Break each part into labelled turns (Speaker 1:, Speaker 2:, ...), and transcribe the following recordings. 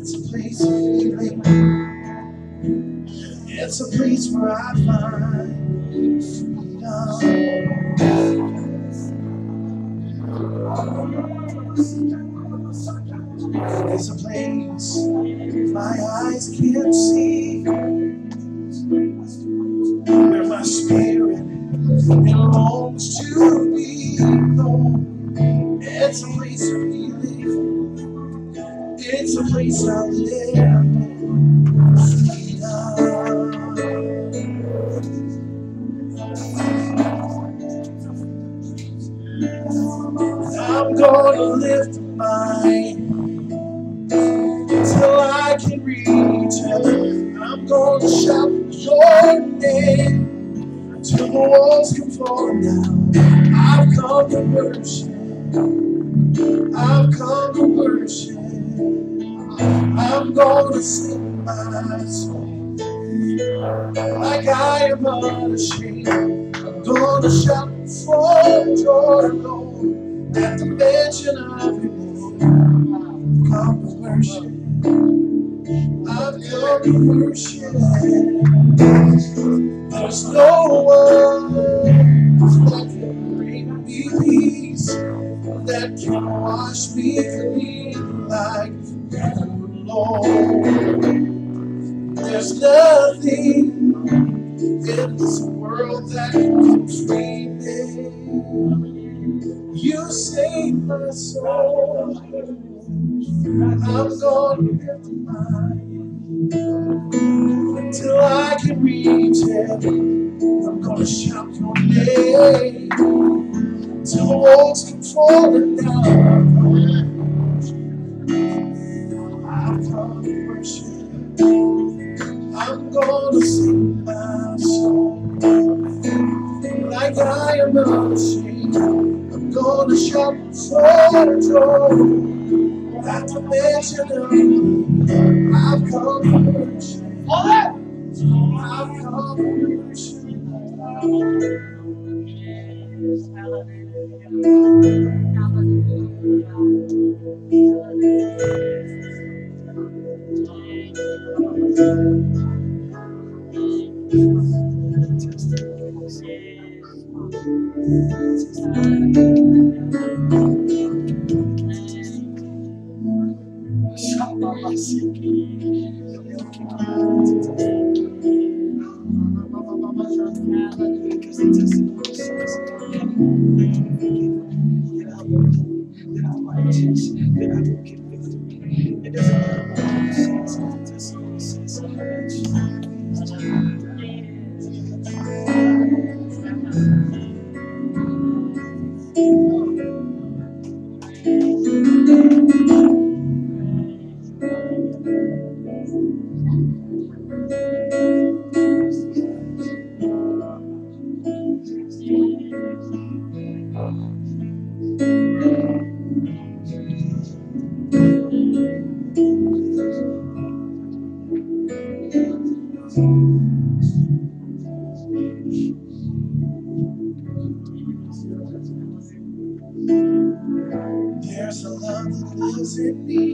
Speaker 1: It's a place of healing. It's a place where I find freedom. It's a place my eyes can't see. It's a place I live. I'm gonna lift my till I can reach heaven. I'm gonna shout your name till the walls come falling down. I've come to worship. I've come. I'm gonna sing my song like I am unashamed. I'm gonna shout for joy alone at the mention of your name. Come to worship. I've come to worship. There's no one that can bring me peace, that can wash me clean like There's nothing in this world that can free me. You saved my soul. I'm gonna lift mine till I can reach heaven. I'm gonna shout your name till the walls come falling down. I'm gonna sing my song like I am not ashamed. I'm gonna shout for joy at the mention. I've come to worship. I've come to worship. There's a love that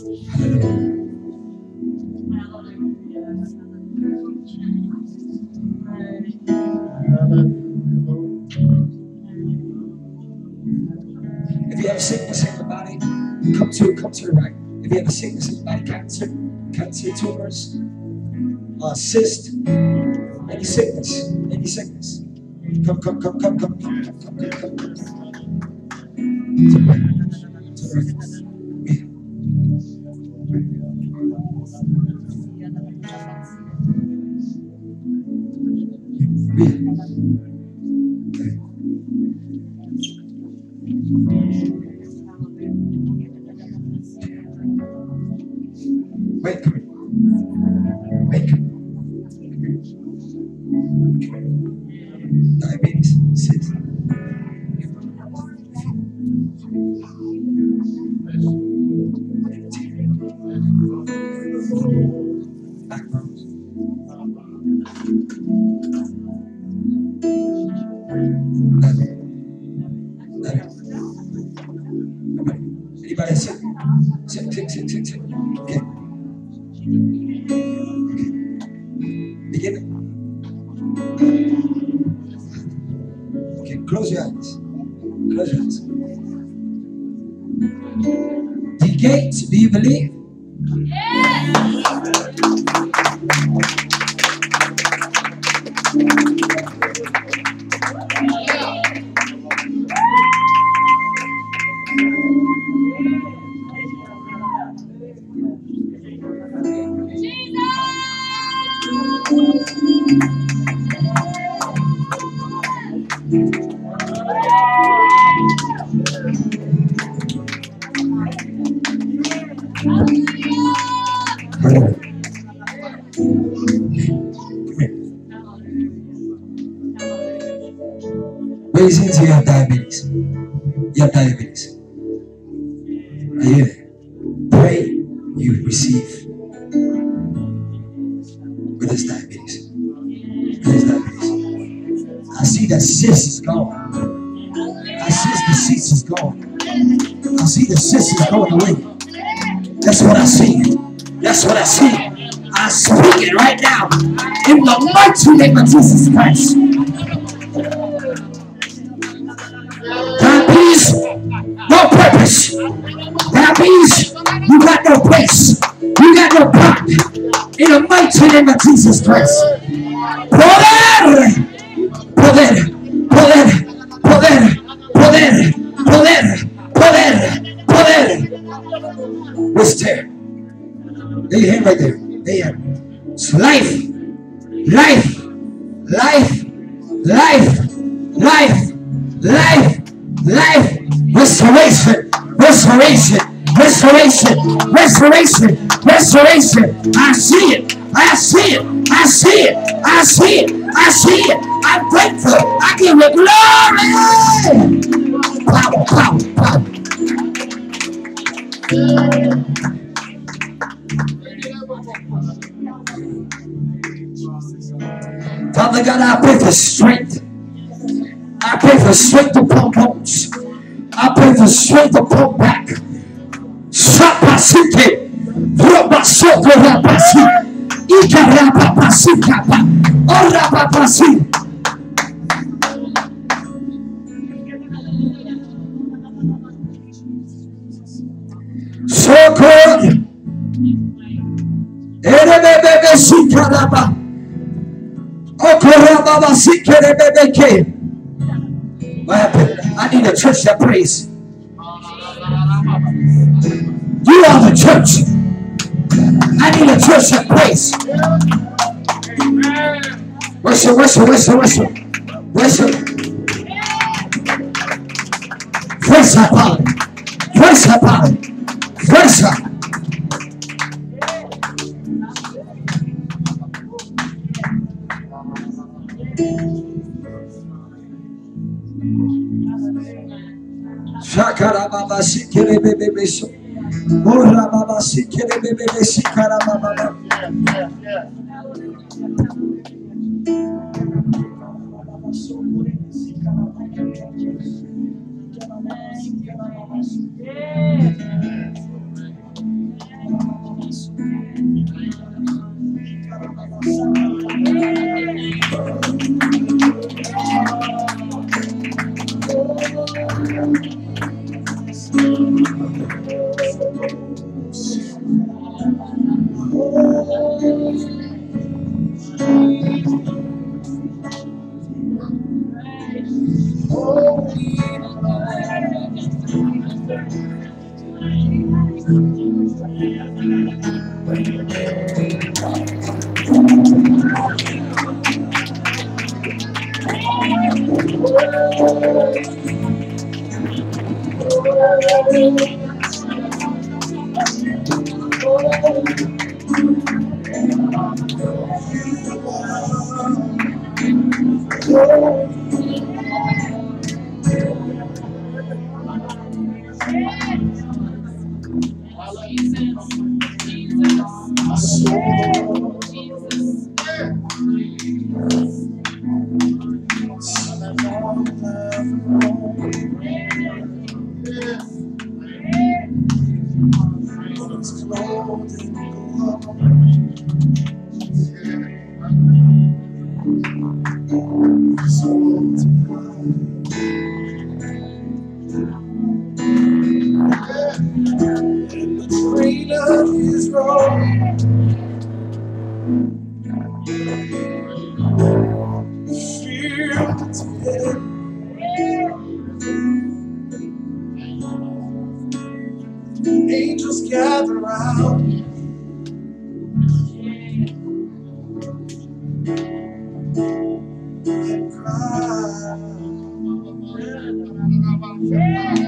Speaker 2: If you have sickness in your body, come to come to the right. If you have a sickness in your body, cancer, cancer tumors, uh, cyst, any sickness, any sickness. Come, come, come, come, come, come, come, come, come, come. come. The the. Believe? Raise hands, you have diabetes. You have diabetes. Are you? Pray you receive with this diabetes. With this diabetes. I see that cyst is gone. I see the cyst is gone. I see the cyst is going away. That's what I see. That's what I see. I speak it right now in the mighty name of Jesus Christ. Diabetes, no purpose. Diabetes, you got no place. You got no part. In the mighty name of Jesus Christ. Poder, poder, poder, poder, poder, poder, poder, poder. What's there? Your hand right there. Your hand. It's life, life, life, life, life, life, life, restoration, restoration, restoration, restoration, restoration. I see it. I see it. I see it. I see it. I see it. I'm grateful. I give you glory. Power, power, power. Father God, I pray for strength. I pray for strength to pump bones. I pray for strength to pump back. Sapasite, Robasoko Rabasi, Ikarapapasikapa, Orapapasi. So good. Erebebe Sikaraba. Okorababa Sikerebebeke. What happened? I need a church that prays. You are the church. I need a church that prays. Worship, worship, worship, worship. Worship. Worship God. Worship God. Worship. Shakara baba sikere Shakarababa Sikerebebeso. Ora Baba
Speaker 1: Sikerebebe Sikarababa. soul.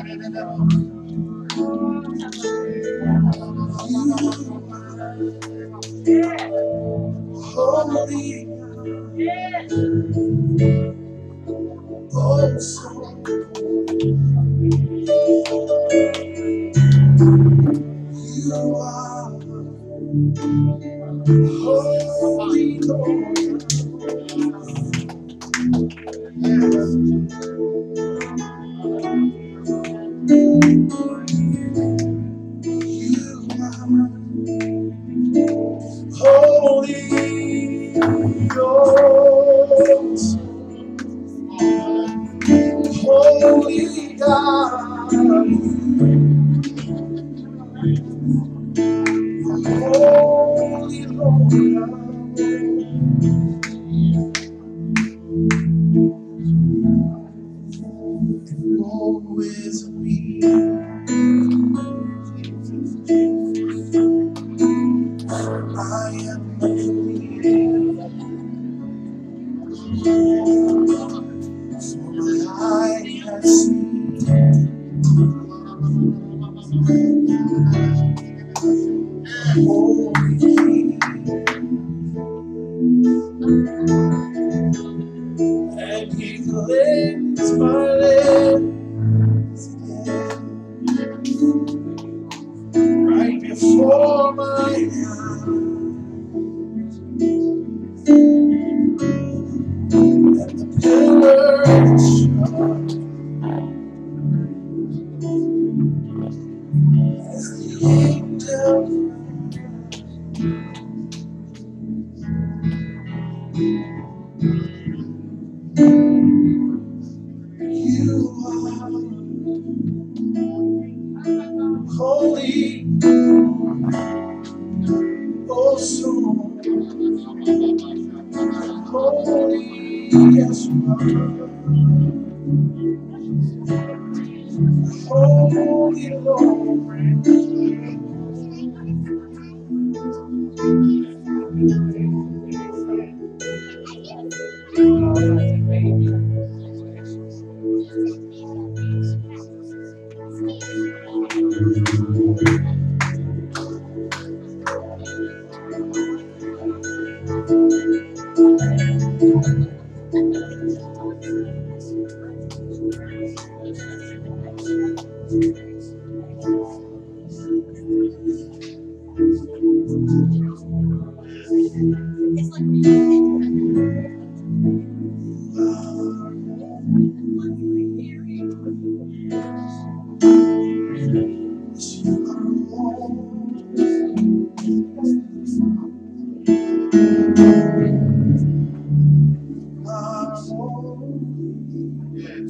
Speaker 1: Holy, oh, so holy yes, you are. Holy Lord.